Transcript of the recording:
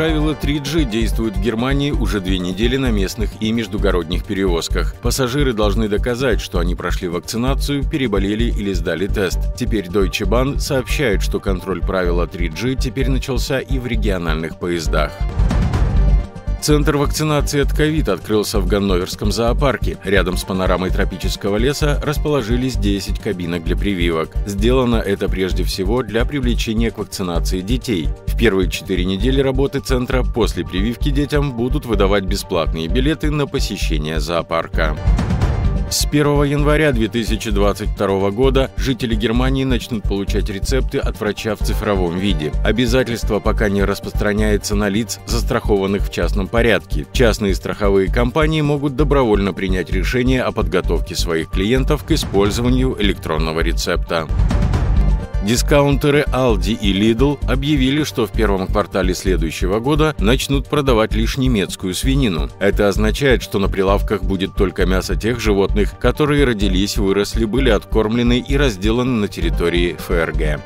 Правило 3G действует в Германии уже две недели на местных и междугородних перевозках. Пассажиры должны доказать, что они прошли вакцинацию, переболели или сдали тест. Теперь Deutsche Bahn сообщает, что контроль правила 3G теперь начался и в региональных поездах. Центр вакцинации от ковид открылся в Ганноверском зоопарке. Рядом с панорамой тропического леса расположились 10 кабинок для прививок. Сделано это прежде всего для привлечения к вакцинации детей. Первые четыре недели работы центра после прививки детям будут выдавать бесплатные билеты на посещение зоопарка. С 1 января 2022 года жители Германии начнут получать рецепты от врача в цифровом виде. Обязательство пока не распространяется на лиц, застрахованных в частном порядке. Частные страховые компании могут добровольно принять решение о подготовке своих клиентов к использованию электронного рецепта. Дискаунтеры Aldi и Lidl объявили, что в первом квартале следующего года начнут продавать лишь немецкую свинину. Это означает, что на прилавках будет только мясо тех животных, которые родились, выросли, были откормлены и разделаны на территории ФРГ.